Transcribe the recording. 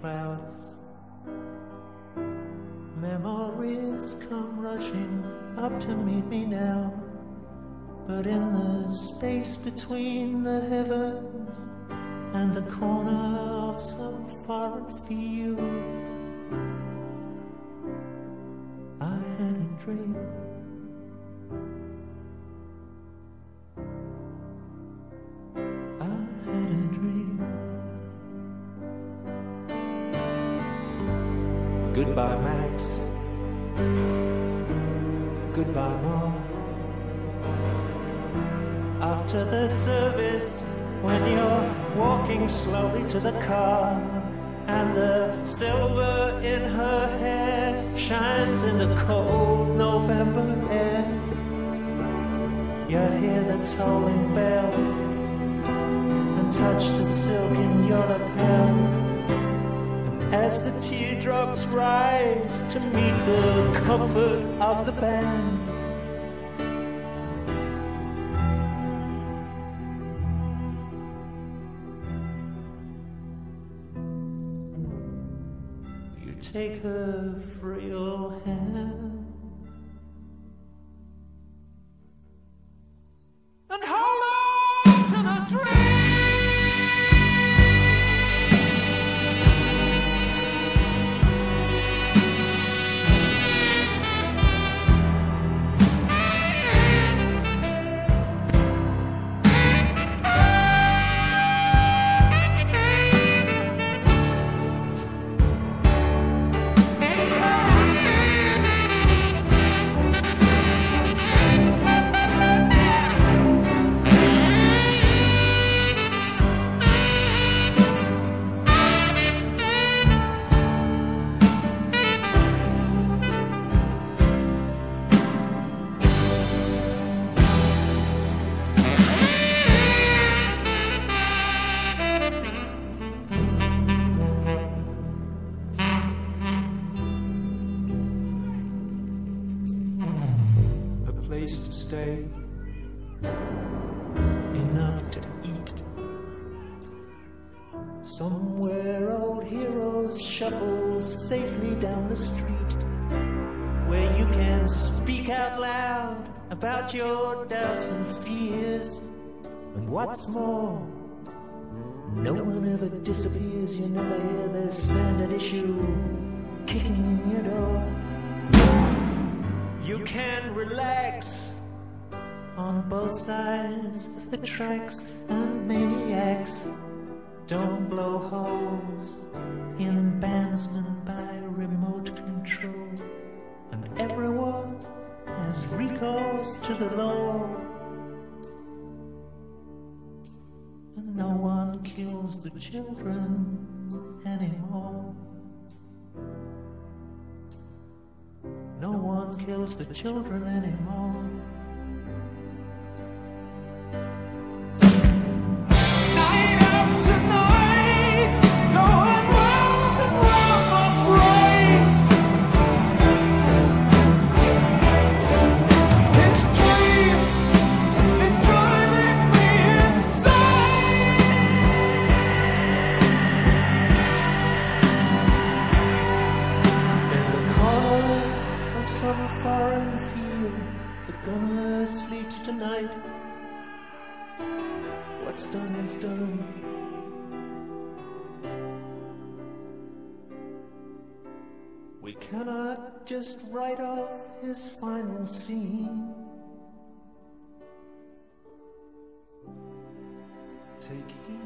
clouds. Memories come rushing up to meet me now. But in the space between the heavens and the corner of some foreign field, I had a dream. Goodbye, Max. Goodbye, Ma. After the service, when you're walking slowly to the car, and the silver in her hair shines in the cold November air, you hear the tolling bell and touch the silk in your lapel. As the teardrops rise to meet the comfort of the band, you take her frail hand stay, enough to eat. Somewhere old heroes shuffle safely down the street, where you can speak out loud about your doubts and fears. And what's more, no one ever disappears, you never hear the standard issue kicking in your door. You can relax on both sides of the tracks, and maniacs don't blow holes in bandsmen by remote control. And everyone has recourse to the law. And no one kills the children anymore. No one kills the children anymore. What's done is done. We cannot just write off his final scene. Take heed.